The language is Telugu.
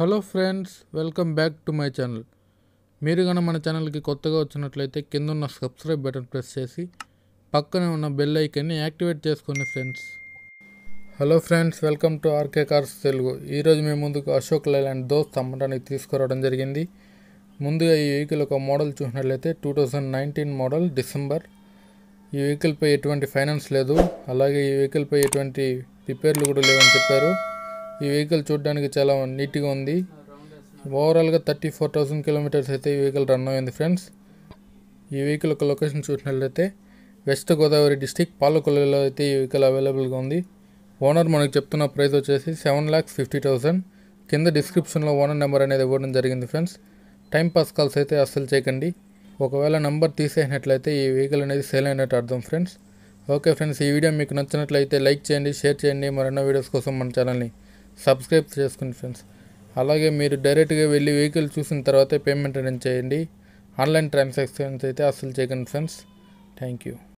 Hello friends welcome back to my channel. మీరు కనుక మన ఛానల్కి కొత్తగా వచ్చినట్లయితే కింద ఉన్న సబ్స్క్రైబ్ బటన్ ప్రెస్ చేసి పక్కనే ఉన్న బెల్ ఐకన్ని యాక్టివేట్ చేసుకోండి friends. Hello friends welcome to RK cars Telugu. ఈరోజు మేము ముందుకు అశోక్ లైలాండ్ దోస్త్ అమ్మడానికి తీసుకురావడం జరిగింది. ముందుగా ఈ వెహికల్ ఒక మోడల్ చూసినట్లయితే two thousand nineteen model December. ఈ వెహికల్పై ఎటువంటి ఫైనాన్స్ లేదు. అలాగే ఈ వెహికల్పై ఎటువంటి రిపేర్లు కూడా లేవని చెప్పారు. ఈ వెహికల్ చూడడానికి చాలా నీట్గా ఉంది. ఓవరాల్గా థర్టీ ఫోర్ థౌసండ్ కిలోమీటర్స్ అయితే ఈ వెహికల్ రన్ అయింది ఫ్రెండ్స్ ఈ వెహికల్ ఒక లొకేషన్ చూసినట్లయితే వెస్ట్ గోదావరి డిస్టిక్ పాలకొల్లలో అయితే ఈ వెహికల్ అవైలబుల్గా ఉంది. ఓనర్ మనకు చెప్తున్న ప్రైస్ వచ్చేసి సెవెన్ ల్యాక్స్ ఫిఫ్టీ థౌసండ్ కింద డిస్క్రిప్షన్లో ఓనర్ నెంబర్ అనేది ఇవ్వడం జరిగింది ఫ్రెండ్స్ టైం పాస్ కాల్స్ అయితే అస్సలు చేయకండి. ఒకవేళ నంబర్ తీసేసినట్లయితే ఈ వెహికల్ అనేది సేల్ అయినట్టు అర్థం ఫ్రెండ్స్ ఓకే ఫ్రెండ్స్ ఈ వీడియో మీకు నచ్చినట్లయితే లైక్ చేయండి షేర్ చేయండి. మరెన్నో వీడియోస్ కోసం మన ఛానల్ని సబ్స్క్రైబ్ చేసుకోండి ఫ్రెండ్స్. అలాగే మీరు డైరెక్ట్గా వెళ్ళి వెహికల్ చూసిన తర్వాతే పేమెంట్ అనేది చేయండి. ఆన్లైన్ ట్రాన్సాక్షన్స్ అయితే అస్సలు చేయకండి ఫ్రెండ్స్. Thank you